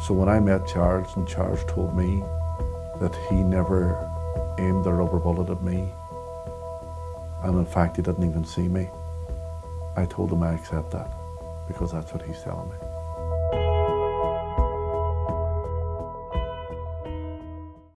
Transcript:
So when I met Charles and Charles told me that he never aimed a rubber bullet at me, and in fact he didn't even see me, I told him I accept that because that's what he's telling me.